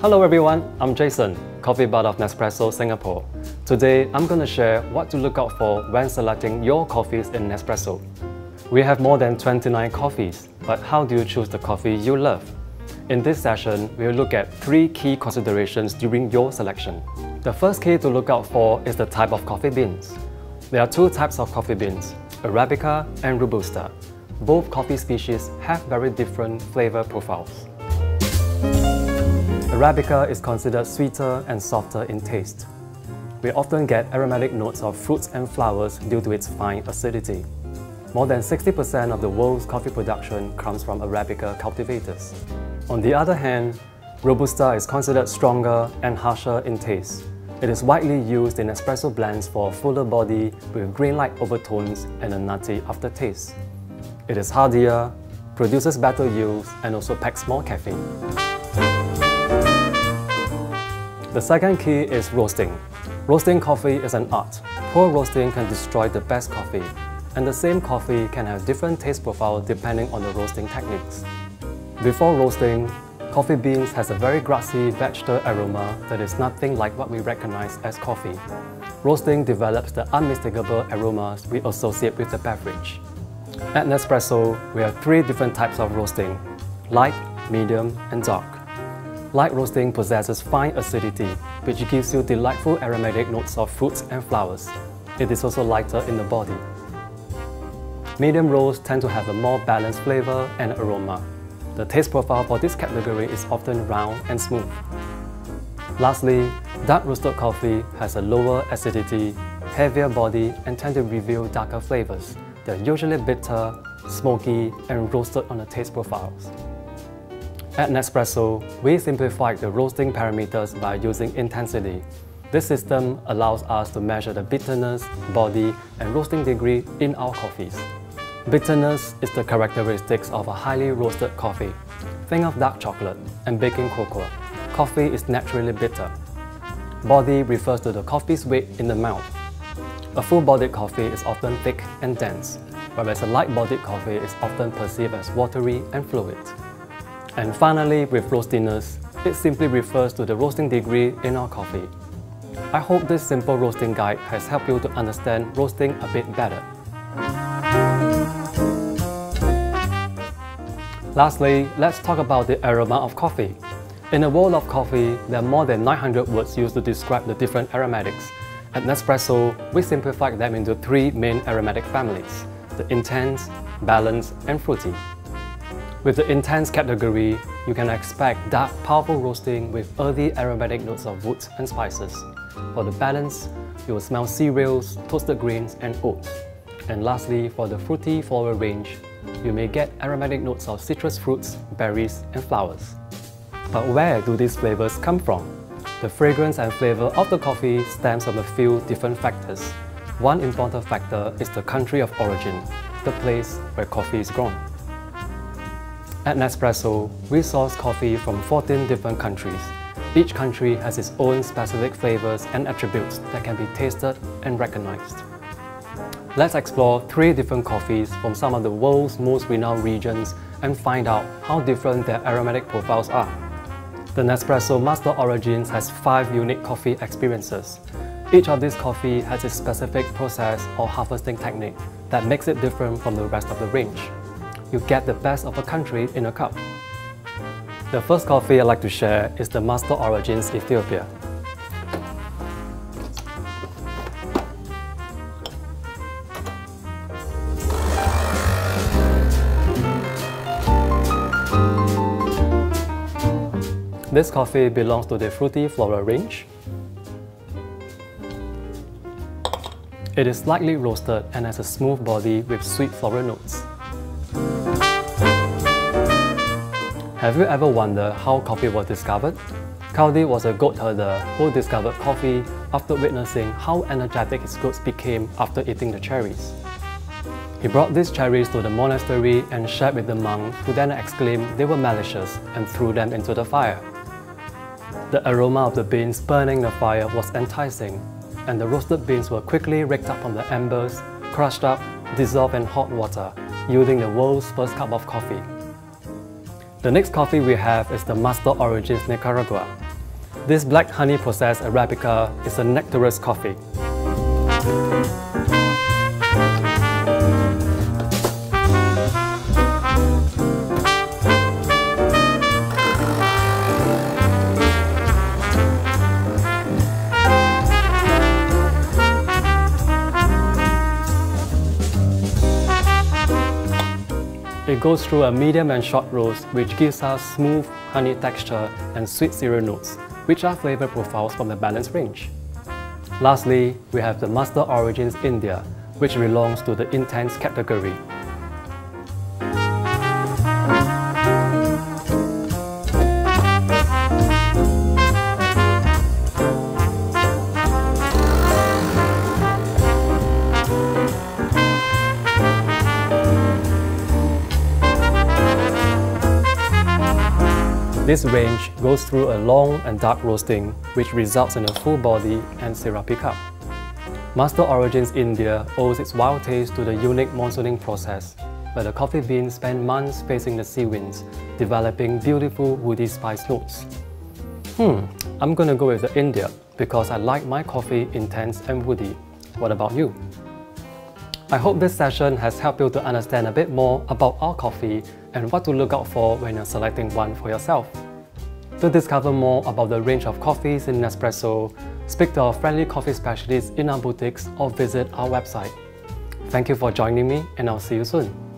Hello everyone, I'm Jason, Coffee Bud of Nespresso Singapore. Today, I'm going to share what to look out for when selecting your coffees in Nespresso. We have more than 29 coffees, but how do you choose the coffee you love? In this session, we'll look at three key considerations during your selection. The first key to look out for is the type of coffee beans. There are two types of coffee beans, Arabica and Robusta. Both coffee species have very different flavor profiles. Arabica is considered sweeter and softer in taste. We often get aromatic notes of fruits and flowers due to its fine acidity. More than 60% of the world's coffee production comes from Arabica cultivators. On the other hand, Robusta is considered stronger and harsher in taste. It is widely used in espresso blends for a fuller body with grain-like overtones and a nutty aftertaste. It is hardier, produces better yields, and also packs more caffeine. The second key is roasting. Roasting coffee is an art. Poor roasting can destroy the best coffee, and the same coffee can have different taste profile depending on the roasting techniques. Before roasting, coffee beans has a very grassy vegetal aroma that is nothing like what we recognize as coffee. Roasting develops the unmistakable aromas we associate with the beverage. At Nespresso, we have three different types of roasting, light, medium, and dark. Light roasting possesses fine acidity, which gives you delightful aromatic notes of fruits and flowers. It is also lighter in the body. Medium roasts tend to have a more balanced flavor and aroma. The taste profile for this category is often round and smooth. Lastly, dark roasted coffee has a lower acidity, heavier body and tend to reveal darker flavors. They're usually bitter, smoky and roasted on the taste profiles. At Nespresso, we simplified the roasting parameters by using intensity. This system allows us to measure the bitterness, body, and roasting degree in our coffees. Bitterness is the characteristics of a highly roasted coffee. Think of dark chocolate and baking cocoa. Coffee is naturally bitter. Body refers to the coffee's weight in the mouth. A full-bodied coffee is often thick and dense, whereas a light-bodied coffee is often perceived as watery and fluid. And finally, with roastiness, it simply refers to the roasting degree in our coffee. I hope this simple roasting guide has helped you to understand roasting a bit better. Lastly, let's talk about the aroma of coffee. In the world of coffee, there are more than 900 words used to describe the different aromatics. At Nespresso, we simplified them into three main aromatic families, the intense, balanced, and fruity. With the intense category, you can expect dark, powerful roasting with earthy aromatic notes of wood and spices. For the balance, you will smell cereals, toasted grains, and oats. And lastly, for the fruity floral range, you may get aromatic notes of citrus fruits, berries, and flowers. But where do these flavors come from? The fragrance and flavor of the coffee stems from a few different factors. One important factor is the country of origin, the place where coffee is grown. At Nespresso, we source coffee from 14 different countries. Each country has its own specific flavors and attributes that can be tasted and recognized. Let's explore three different coffees from some of the world's most renowned regions and find out how different their aromatic profiles are. The Nespresso Master Origins has five unique coffee experiences. Each of these coffee has its specific process or harvesting technique that makes it different from the rest of the range you get the best of a country in a cup. The first coffee I'd like to share is the Master Origins Ethiopia. This coffee belongs to the Fruity Floral range. It is slightly roasted and has a smooth body with sweet floral notes. Have you ever wondered how coffee was discovered? Kaldi was a goat herder who discovered coffee after witnessing how energetic his goats became after eating the cherries. He brought these cherries to the monastery and shared with the monks who then exclaimed they were malicious and threw them into the fire. The aroma of the beans burning the fire was enticing, and the roasted beans were quickly raked up from the embers, crushed up, dissolved in hot water, yielding the world's first cup of coffee. The next coffee we have is the Master Origins Nicaragua. This black honey processed Arabica is a nectarous coffee. Goes through a medium and short roast which gives us smooth honey texture and sweet cereal notes, which are flavor profiles from the balanced range. Lastly, we have the Master Origins India, which belongs to the intense category. This range goes through a long and dark roasting, which results in a full body and syrupy cup. Master Origins India owes its wild taste to the unique monsooning process, where the coffee beans spend months facing the sea winds, developing beautiful woody spice notes. Hmm, I'm gonna go with the India because I like my coffee intense and woody. What about you? I hope this session has helped you to understand a bit more about our coffee and what to look out for when you're selecting one for yourself. To discover more about the range of coffees in Nespresso, speak to our friendly coffee specialists in our boutiques or visit our website. Thank you for joining me and I'll see you soon.